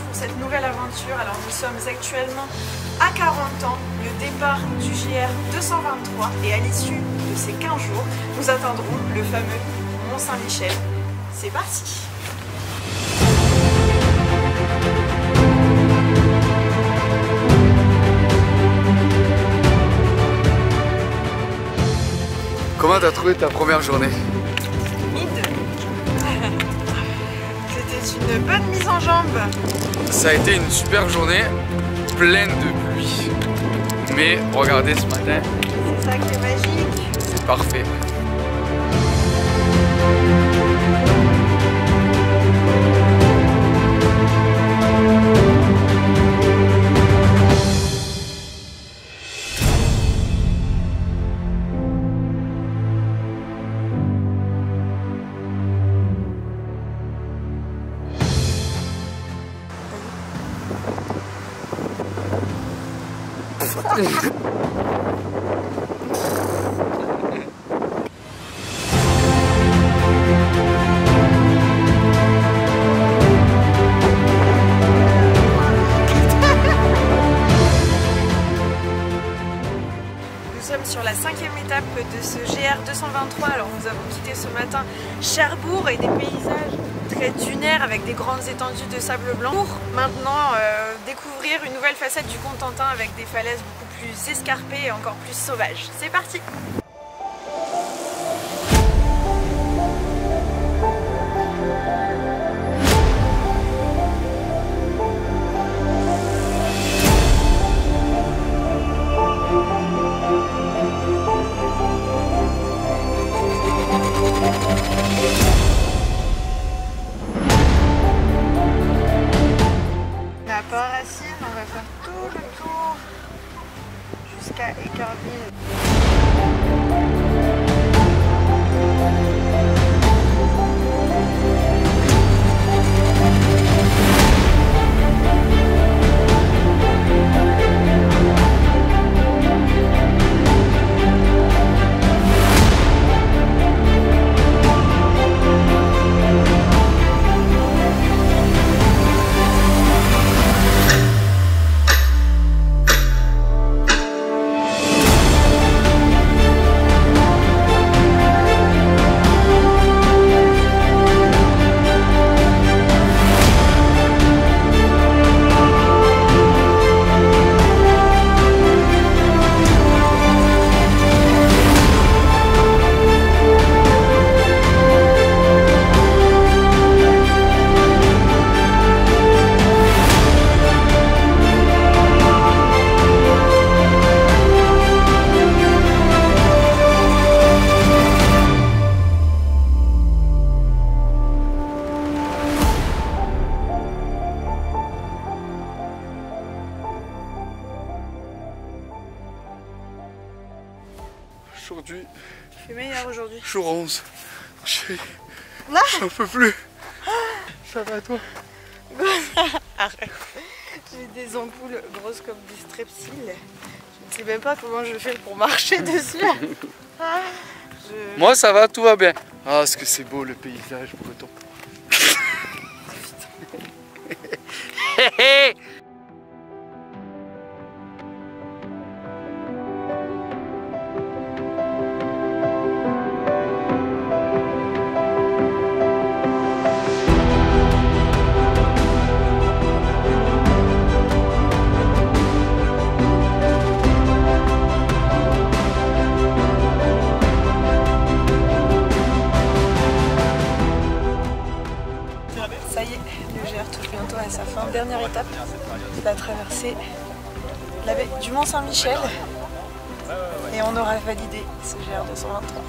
pour cette nouvelle aventure. Alors nous sommes actuellement à 40 ans, le départ du GR 223 et à l'issue de ces 15 jours, nous attendrons le fameux Mont Saint-Michel. C'est parti Comment t'as trouvé ta première journée? Une bonne mise en jambe. Ça a été une super journée, pleine de pluie. Mais regardez ce matin. C'est ça qui est magique. C'est parfait. えっ? Alors nous avons quitté ce matin Cherbourg et des paysages très dunaires avec des grandes étendues de sable blanc pour maintenant euh, découvrir une nouvelle facette du Contentin avec des falaises beaucoup plus escarpées et encore plus sauvages. C'est parti that it. Aujourd'hui, Je suis meilleure aujourd'hui. jour 11. Je Là j'en peux plus. Ça va toi? Arrête. J'ai des ampoules grosses comme des strepsils. Je ne sais même pas comment je fais pour marcher dessus. Ah, je- Moi ça va, tout va bien. Ah, est-ce que c'est beau le paysage breton. Dernière étape, la traversée la baie du Mont Saint-Michel. Et on aura validé ce GR 223.